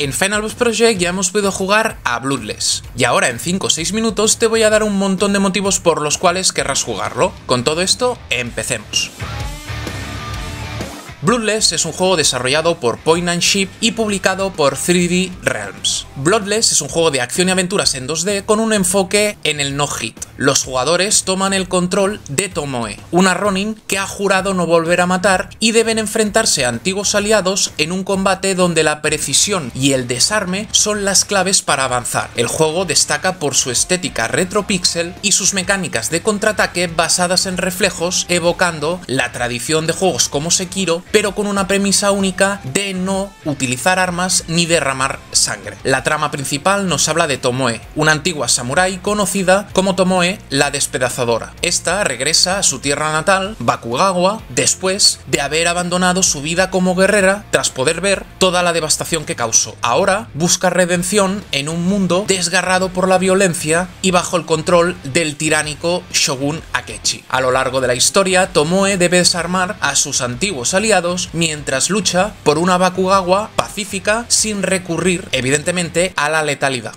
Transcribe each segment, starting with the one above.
En Final Boss Project ya hemos podido jugar a Bloodless, y ahora en 5 o 6 minutos te voy a dar un montón de motivos por los cuales querrás jugarlo. Con todo esto, empecemos. Bloodless es un juego desarrollado por Point and Ship y publicado por 3D Realms. Bloodless es un juego de acción y aventuras en 2D con un enfoque en el no-hit. Los jugadores toman el control de Tomoe, una Ronin que ha jurado no volver a matar y deben enfrentarse a antiguos aliados en un combate donde la precisión y el desarme son las claves para avanzar. El juego destaca por su estética retro-pixel y sus mecánicas de contraataque basadas en reflejos evocando la tradición de juegos como Sekiro con una premisa única de no utilizar armas ni derramar sangre. La trama principal nos habla de Tomoe, una antigua samurái conocida como Tomoe la Despedazadora. Esta regresa a su tierra natal, Bakugawa, después de haber abandonado su vida como guerrera tras poder ver toda la devastación que causó. Ahora busca redención en un mundo desgarrado por la violencia y bajo el control del tiránico Shogun Akechi. A lo largo de la historia, Tomoe debe desarmar a sus antiguos aliados mientras lucha por una Bakugawa pacífica sin recurrir, evidentemente, a la letalidad.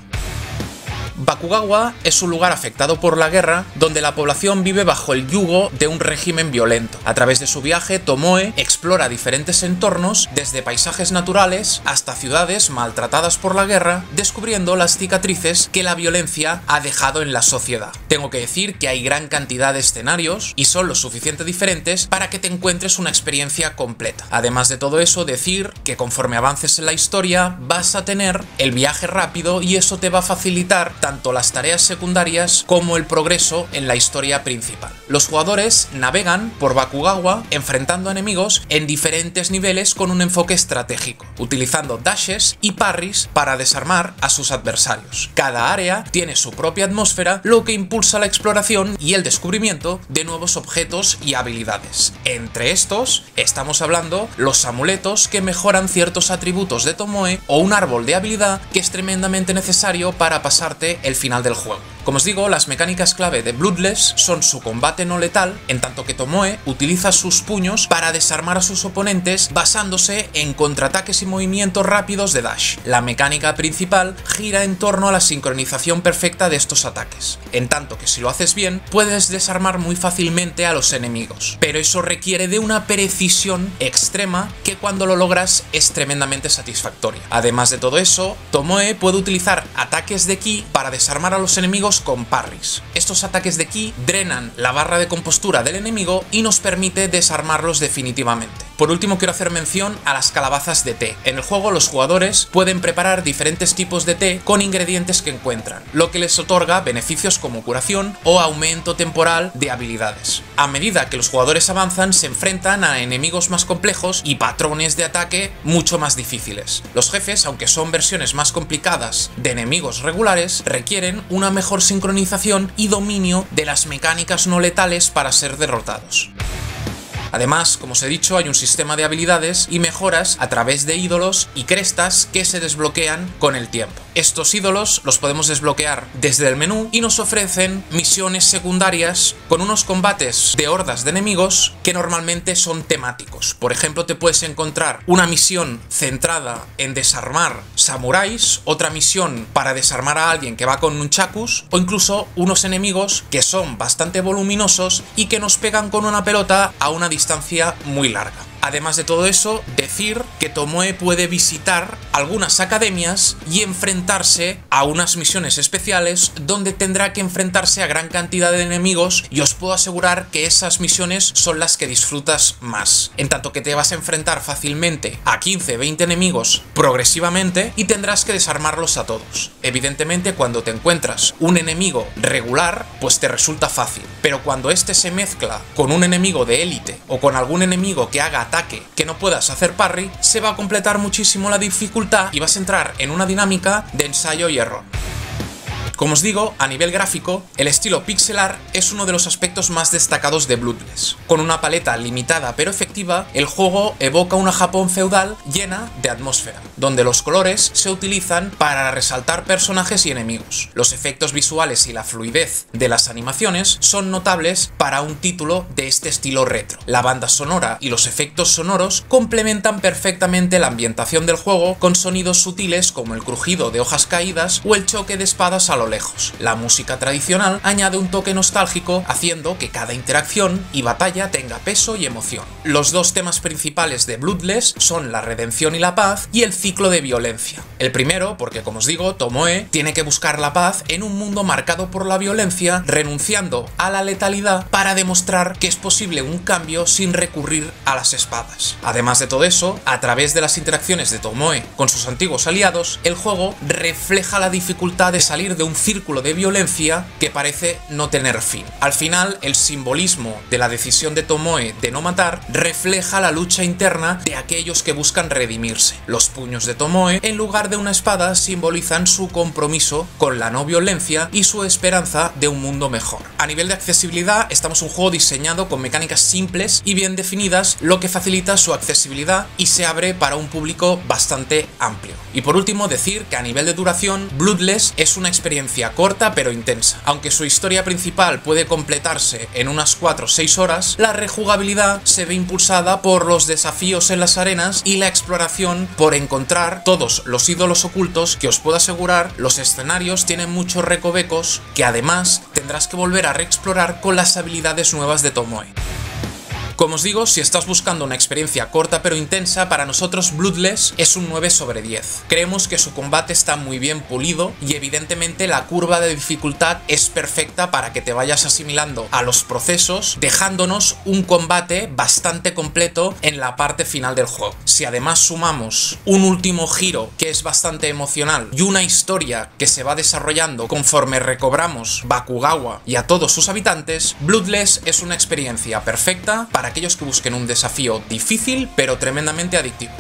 Bakugawa es un lugar afectado por la guerra donde la población vive bajo el yugo de un régimen violento. A través de su viaje, Tomoe explora diferentes entornos, desde paisajes naturales hasta ciudades maltratadas por la guerra, descubriendo las cicatrices que la violencia ha dejado en la sociedad. Tengo que decir que hay gran cantidad de escenarios y son lo suficiente diferentes para que te encuentres una experiencia completa. Además de todo eso, decir que conforme avances en la historia vas a tener el viaje rápido y eso te va a facilitar tanto las tareas secundarias como el progreso en la historia principal. Los jugadores navegan por Bakugawa enfrentando enemigos en diferentes niveles con un enfoque estratégico, utilizando dashes y parries para desarmar a sus adversarios. Cada área tiene su propia atmósfera, lo que impulsa la exploración y el descubrimiento de nuevos objetos y habilidades. Entre estos, estamos hablando los amuletos que mejoran ciertos atributos de Tomoe o un árbol de habilidad que es tremendamente necesario para pasarte el final del juego. Como os digo, las mecánicas clave de Bloodless son su combate no letal, en tanto que Tomoe utiliza sus puños para desarmar a sus oponentes basándose en contraataques y movimientos rápidos de dash. La mecánica principal gira en torno a la sincronización perfecta de estos ataques, en tanto que si lo haces bien, puedes desarmar muy fácilmente a los enemigos, pero eso requiere de una precisión extrema que cuando lo logras es tremendamente satisfactoria. Además de todo eso, Tomoe puede utilizar ataques de ki para desarmar a los enemigos con parries. Estos ataques de ki drenan la barra de compostura del enemigo y nos permite desarmarlos definitivamente. Por último quiero hacer mención a las calabazas de té. En el juego los jugadores pueden preparar diferentes tipos de té con ingredientes que encuentran, lo que les otorga beneficios como curación o aumento temporal de habilidades. A medida que los jugadores avanzan se enfrentan a enemigos más complejos y patrones de ataque mucho más difíciles. Los jefes, aunque son versiones más complicadas de enemigos regulares, requieren una mejor sincronización y dominio de las mecánicas no letales para ser derrotados. Además, como os he dicho, hay un sistema de habilidades y mejoras a través de ídolos y crestas que se desbloquean con el tiempo. Estos ídolos los podemos desbloquear desde el menú y nos ofrecen misiones secundarias con unos combates de hordas de enemigos que normalmente son temáticos. Por ejemplo, te puedes encontrar una misión centrada en desarmar samuráis, otra misión para desarmar a alguien que va con nunchakus o incluso unos enemigos que son bastante voluminosos y que nos pegan con una pelota a una distancia muy larga. Además de todo eso, decir que Tomoe puede visitar algunas academias y enfrentarse a unas misiones especiales donde tendrá que enfrentarse a gran cantidad de enemigos y os puedo asegurar que esas misiones son las que disfrutas más. En tanto que te vas a enfrentar fácilmente a 15-20 enemigos progresivamente y tendrás que desarmarlos a todos. Evidentemente cuando te encuentras un enemigo regular, pues te resulta fácil. Pero cuando este se mezcla con un enemigo de élite o con algún enemigo que haga ataque que no puedas hacer parry, se va a completar muchísimo la dificultad y vas a entrar en una dinámica de ensayo y error. Como os digo, a nivel gráfico, el estilo pixelar es uno de los aspectos más destacados de Bloodless. Con una paleta limitada pero efectiva, el juego evoca una Japón feudal llena de atmósfera, donde los colores se utilizan para resaltar personajes y enemigos. Los efectos visuales y la fluidez de las animaciones son notables para un título de este estilo retro. La banda sonora y los efectos sonoros complementan perfectamente la ambientación del juego con sonidos sutiles como el crujido de hojas caídas o el choque de espadas a lo lejos. La música tradicional añade un toque nostálgico haciendo que cada interacción y batalla tenga peso y emoción. Los dos temas principales de Bloodless son la redención y la paz y el ciclo de violencia. El primero, porque como os digo, Tomoe tiene que buscar la paz en un mundo marcado por la violencia, renunciando a la letalidad para demostrar que es posible un cambio sin recurrir a las espadas. Además de todo eso, a través de las interacciones de Tomoe con sus antiguos aliados, el juego refleja la dificultad de salir de un círculo de violencia que parece no tener fin. Al final, el simbolismo de la decisión de Tomoe de no matar refleja la lucha interna de aquellos que buscan redimirse. Los puños de Tomoe, en lugar de una espada, simbolizan su compromiso con la no violencia y su esperanza de un mundo mejor. A nivel de accesibilidad, estamos un juego diseñado con mecánicas simples y bien definidas, lo que facilita su accesibilidad y se abre para un público bastante amplio. Y por último, decir que a nivel de duración, Bloodless es una experiencia corta pero intensa. Aunque su historia principal puede completarse en unas 4 o 6 horas, la rejugabilidad se ve impulsada por los desafíos en las arenas y la exploración por encontrar todos los ídolos ocultos que os puedo asegurar los escenarios tienen muchos recovecos que además tendrás que volver a reexplorar con las habilidades nuevas de Tomoe. Como os digo, si estás buscando una experiencia corta pero intensa, para nosotros Bloodless es un 9 sobre 10. Creemos que su combate está muy bien pulido y evidentemente la curva de dificultad es perfecta para que te vayas asimilando a los procesos, dejándonos un combate bastante completo en la parte final del juego. Si además sumamos un último giro que es bastante emocional y una historia que se va desarrollando conforme recobramos Bakugawa y a todos sus habitantes, Bloodless es una experiencia perfecta para aquellos que busquen un desafío difícil pero tremendamente adictivo.